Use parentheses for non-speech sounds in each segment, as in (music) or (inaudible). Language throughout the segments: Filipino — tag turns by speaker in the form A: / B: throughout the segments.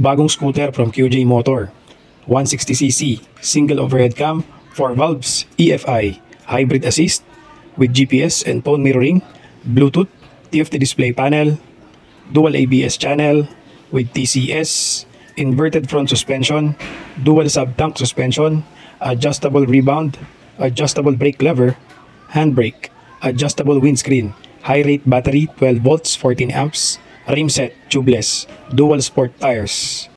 A: Bagong scooter from QJ Motor. 160cc, single overhead cam, 4 valves, EFI, hybrid assist, with GPS and phone mirroring, Bluetooth, TFT display panel, dual ABS channel, with TCS, inverted front suspension, dual sub-tank suspension, adjustable rebound, adjustable brake lever, handbrake, adjustable windscreen, high rate battery 12 volts 14 amps, rim set tubeless, dual sport tires.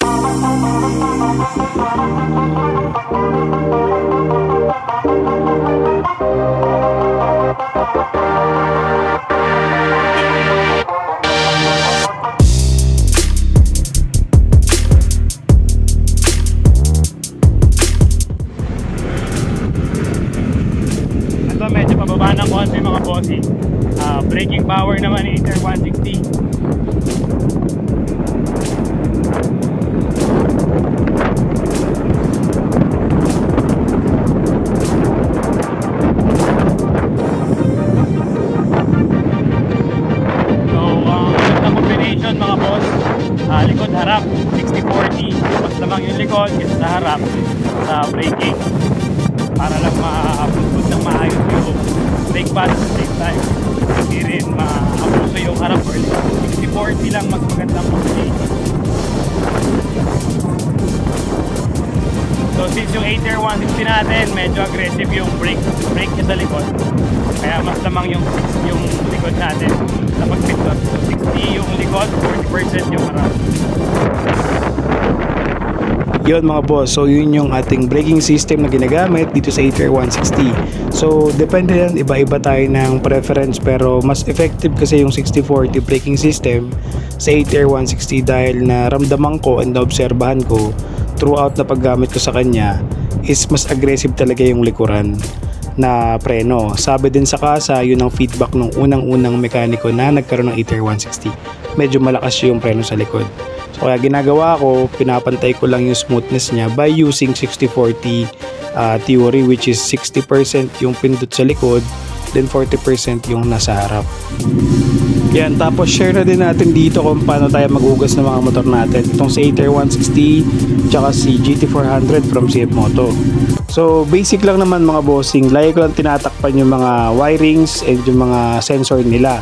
B: The same time. Hindi rin ma-abuso yung harap or likod. 60-40 lang mas magandang combination. So since yung 8 160 natin, medyo aggressive yung brake, brake niya sa likod. Kaya mas lamang yung, yung likod natin sa pagpindot. So 60 yung likod, 40% yung harap.
A: Yun mga boss, so yun yung ating braking system na ginagamit dito sa ATR 160. So depende yan, iba-iba tayo ng preference pero mas effective kasi yung 60-40 braking system sa ATR 160 dahil na ramdaman ko and naobserbahan ko throughout na paggamit ko sa kanya is mas aggressive talaga yung likuran na preno. Sabi din sa kasa, yun ang feedback ng unang-unang mekaniko na nagkaroon ng ATR 160. Medyo malakas yung preno sa likod. So kaya ginagawa ko, pinapantay ko lang yung smoothness niya by using 60-40 uh, theory which is 60% yung pindot sa likod then 40% yung nasa harap. Yan, tapos share na din natin dito kung paano tayo maghugas ng mga motor natin. Itong si ATR 160 tsaka si GT400 from CF Moto. So basic lang naman mga bossing, lagi ko lang tinatakpan yung mga wirings and yung mga sensor nila.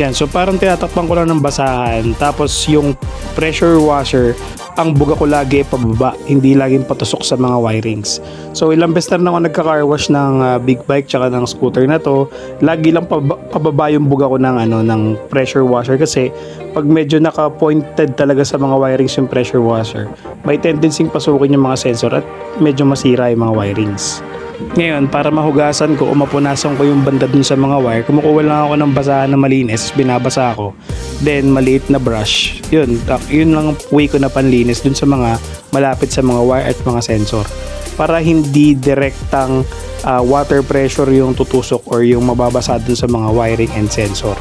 A: Yan, so parang tinatakpan ko lang ng basahan. Tapos yung pressure washer, ang buga ko lagi pababa, hindi laging patusok sa mga wirings. So ilang beses na ako nagka-car wash ng uh, big bike tsaka ng scooter na to, lagi lang pababa, pababa yung buga ko ng ano ng pressure washer kasi pag medyo naka-pointed talaga sa mga wirings yung pressure washer, may tendency pasukin yung mga sensor at medyo masira yung mga wirings. Ngayon, para mahugasan ko o mapunasan ko yung banda dun sa mga wire, kumukuha lang ako ng basahan na malinis, binabasa ko. Then, maliit na brush. Yun, yun lang ang way ko na panlinis dun sa mga malapit sa mga wire at mga sensor. Para hindi direktang ah, water pressure yung tutusok or yung mababasa dun sa mga wiring and sensor.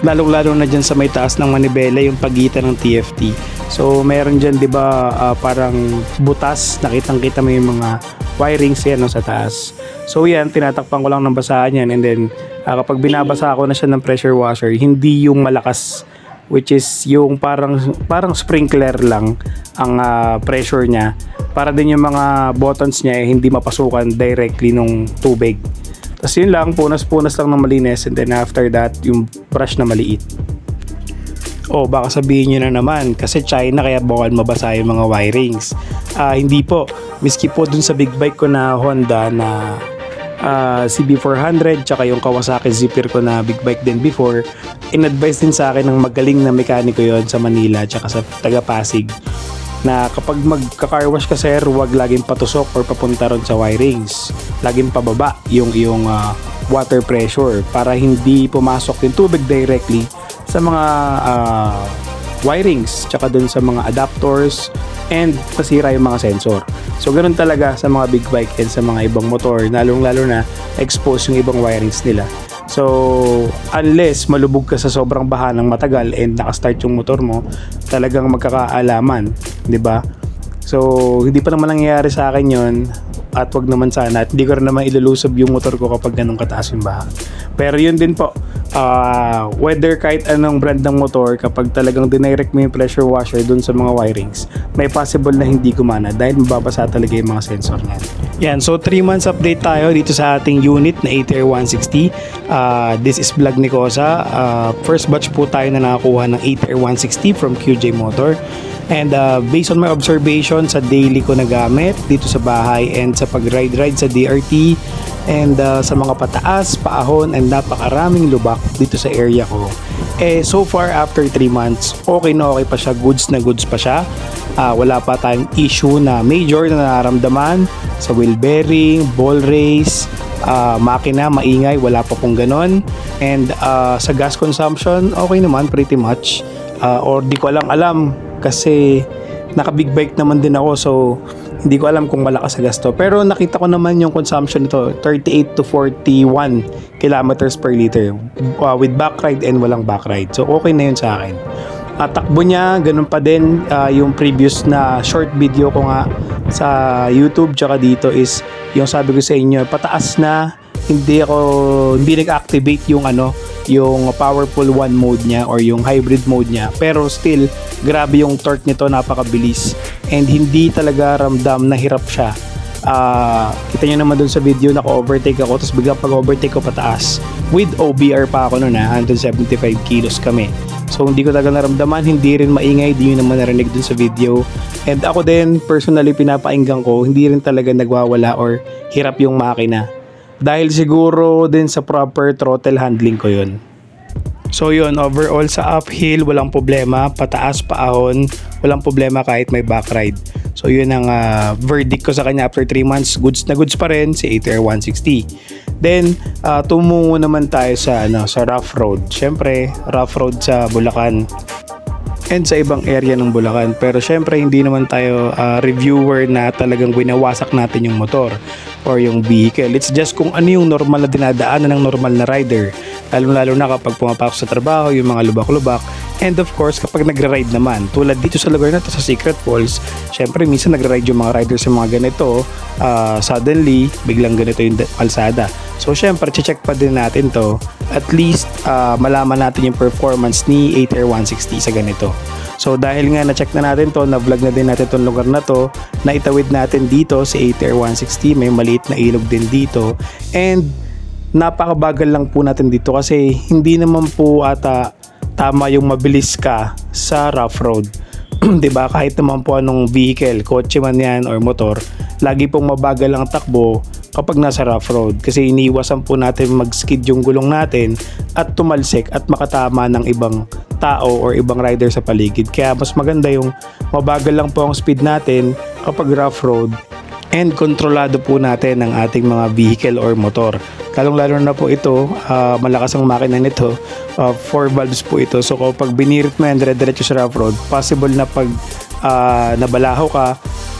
A: Lalong-lalo na dyan sa may taas ng manibela yung pagitan ng TFT. So, meron dyan, di ba, ah, parang butas. Nakitang-kita mo yung mga wirings yan no, sa taas. So, yan, tinatakpan ko lang ng basahan yan. And then, ah, kapag binabasa ko na siya ng pressure washer, hindi yung malakas which is yung parang parang sprinkler lang ang ah, pressure niya para din yung mga buttons niya eh, hindi mapasukan directly nung tubig. Tapos yun lang, punas-punas lang ng malinis and then after that, yung brush na maliit. O baka sabihin nyo na naman kasi China kaya bawal mabasa yung mga wirings. Ah, hindi po. Miski po dun sa big bike ko na Honda na ah, CB400 tsaka yung Kawasaki Zipper ko na big bike din before, in-advise din sa akin ng magaling na mekaniko yon sa Manila tsaka sa taga Pasig na kapag magka-car wash ka sir, huwag laging patusok or papunta ron sa wirings. Laging pababa yung yung ah, water pressure para hindi pumasok yung tubig directly sa mga ah, wirings tsaka dun sa mga adapters and nasira yung mga sensor. So ganun talaga sa mga big bike and sa mga ibang motor, lalong lalo na expose yung ibang wirings nila. So, unless malubog ka sa sobrang baha ng matagal and nakastart yung motor mo, talagang magkakaalaman, 'di ba? So, hindi pa naman nangyayari sa akin 'yon. At wag naman sana at hindi ko rin naman ilulusob yung motor ko kapag ganun kataas yung baha. Pero yun din po, uh, whether kahit anong brand ng motor, kapag talagang dinirect mo yung pressure washer dun sa mga wirings, may possible na hindi gumana dahil mababasa talaga yung mga sensor niyan. Yan, so 3 months update tayo dito sa ating unit na ATR 160. Uh, this is vlog ni Kosa. Uh, first batch po tayo na nakakuha ng ATR 160 from QJ Motor. And uh, based on my observation sa daily ko na gamit dito sa bahay and sa pag-ride-ride sa DRT and uh, sa mga pataas, paahon and napakaraming lubak dito sa area ko. Eh so far after 3 months, okay na okay pa siya, goods na goods pa siya. Uh, wala pa tayong issue na major na nararamdaman sa wheel bearing, ball race, uh, makina, maingay, wala pa pong ganon. And uh, sa gas consumption, okay naman pretty much. Uh, or di ko lang alam kasi naka bike naman din ako so hindi ko alam kung malakas sa gasto. Pero nakita ko naman yung consumption nito 38 to 41 kilometers per liter. Uh, with back ride and walang back ride. So okay na yun sa akin. Uh, takbo niya ganun pa din. Uh, yung previous na short video ko nga sa YouTube tsaka dito is yung sabi ko sa inyo pataas na hindi ako hindi nag-activate yung ano yung powerful one mode niya or yung hybrid mode niya. Pero still grabe yung torque nito napakabilis. And hindi talaga ramdam na hirap siya. Uh, kita nyo naman dun sa video naka-overtake ako tapos bigla pag-overtake ko pataas. With OBR pa ako noon ha? 175 kilos kami. So hindi ko talaga naramdaman hindi rin maingay di nyo naman narinig dun sa video. And ako din personally pinapainggan ko hindi rin talaga nagwawala or hirap yung makina dahil siguro din sa proper throttle handling ko yun. So yun, overall sa uphill, walang problema. Pataas, paahon, walang problema kahit may back ride. So yun ang uh, verdict ko sa kanya after 3 months. Goods na goods pa rin si ATR 160. Then, uh, tumungo naman tayo sa, ano, sa rough road. Siyempre, rough road sa Bulacan and sa ibang area ng Bulacan. Pero syempre hindi naman tayo uh, reviewer na talagang winawasak natin yung motor or yung vehicle. It's just kung ano yung normal na dinadaanan ng normal na rider. Lalo-lalo na kapag pumapasok sa trabaho, yung mga lubak-lubak. And of course, kapag nagre-ride naman, tulad dito sa lugar na to sa Secret Falls, syempre minsan nagre-ride yung mga riders sa mga ganito, uh, suddenly, biglang ganito yung kalsada. So syempre, check pa din natin to. At least, uh, malaman natin yung performance ni ATR 160 sa ganito. So dahil nga na-check na natin to, na-vlog na din natin tong lugar na to, na itawid natin dito sa ATR 160, may maliit na ilog din dito. And napakabagal lang po natin dito kasi hindi naman po ata tama yung mabilis ka sa rough road. (clears throat) 'Di ba? Kahit naman po anong vehicle, kotse man 'yan or motor, lagi pong mabagal ang takbo kapag nasa rough road kasi iniiwasan po natin mag-skid yung gulong natin at tumalsik at makatama ng ibang tao or ibang rider sa paligid. Kaya mas maganda yung mabagal lang po ang speed natin kapag rough road and kontrolado po natin ang ating mga vehicle or motor. Lalong lalo na po ito, uh, malakas ang makina nito, 4 uh, ah, valves po ito. So kapag binirit mo yan dire-diretso sa rough road, possible na pag uh, nabalaho ka,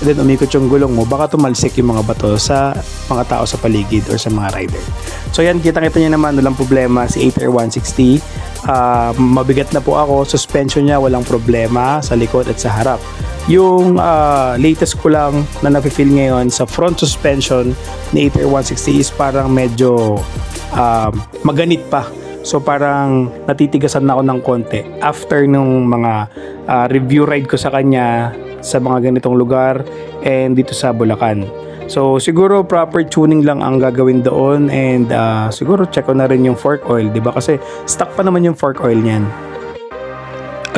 A: then umikot yung gulong mo, baka tumalsik yung mga bato sa mga tao sa paligid or sa mga rider. So yan, kita-kita nyo naman, walang problema si ATR 160. Uh, mabigat na po ako, suspension niya walang problema sa likod at sa harap. Yung uh, latest ko lang na nafe-feel ngayon sa front suspension ni ATR 160 is parang medyo uh, maganit pa So parang natitigasan na ako ng konti after nung mga uh, review ride ko sa kanya sa mga ganitong lugar and dito sa Bulacan. So siguro proper tuning lang ang gagawin doon and uh, siguro check ko na rin yung fork oil, 'di ba? Kasi stock pa naman yung fork oil niyan.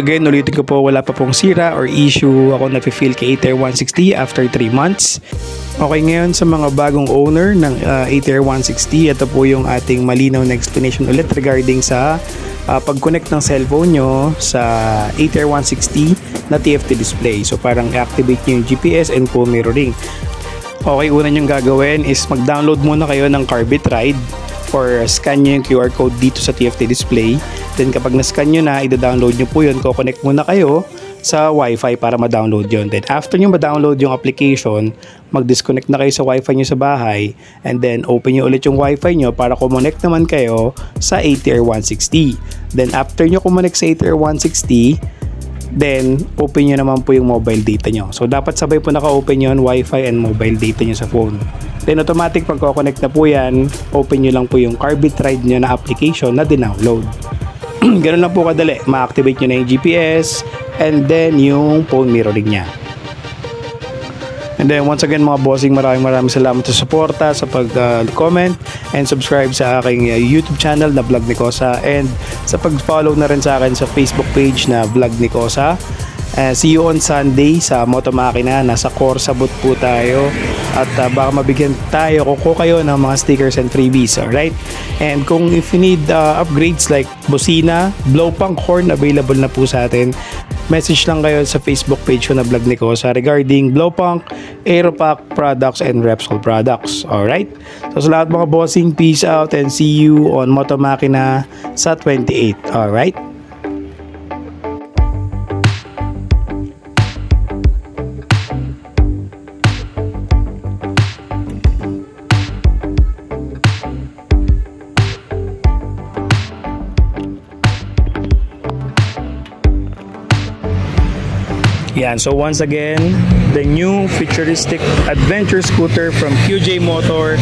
A: Again, ulitin ko po, wala pa pong sira or issue ako na feel kay ATR 160 after 3 months. Okay, ngayon sa mga bagong owner ng uh, ATR 160, ito po yung ating malinaw na explanation ulit regarding sa uh, pag-connect ng cellphone nyo sa ATR 160 na TFT display. So parang activate nyo yung GPS and full mirroring. Okay, una nyo gagawin is mag-download muna kayo ng Carbit Ride or scan nyo yung QR code dito sa TFT display. Then kapag na-scan nyo na, i-download nyo po yun. Ko-connect muna kayo sa Wi-Fi para ma-download yun. Then after nyo ma-download yung application, mag-disconnect na kayo sa Wi-Fi nyo sa bahay and then open nyo ulit yung Wi-Fi nyo para connect naman kayo sa ATR 160. Then after nyo connect sa ATR 160, then open nyo naman po yung mobile data nyo. So dapat sabay po naka-open yun, wifi and mobile data nyo sa phone. Then automatic pagko-connect na po yan, open nyo lang po yung Carbit Ride nyo na application na dinownload. Ganun lang po kadali, ma-activate nyo na yung GPS and then yung phone mirroring niya. And then once again mga bossing, maraming maraming salamat sa suporta, sa pag-comment and subscribe sa aking uh, YouTube channel na Vlog ni Kosa and sa pag-follow na rin sa akin sa Facebook page na Vlog ni Kosa. Uh, see you on Sunday sa Moto Makina. Nasa Corsa boot po tayo. At uh, baka mabigyan tayo, kuko kayo ng mga stickers and freebies. Alright? And kung if you need uh, upgrades like Busina, Blow Punk Horn, available na po sa atin. Message lang kayo sa Facebook page ko na vlog ni Kosa regarding Blow Punk, Aeropack products, and Repsol products. Alright? So sa lahat mga bossing, peace out and see you on Moto Makina sa 28. Alright? Yan, so once again, the new futuristic adventure scooter from QJ Motor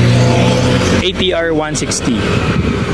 A: ATR 160.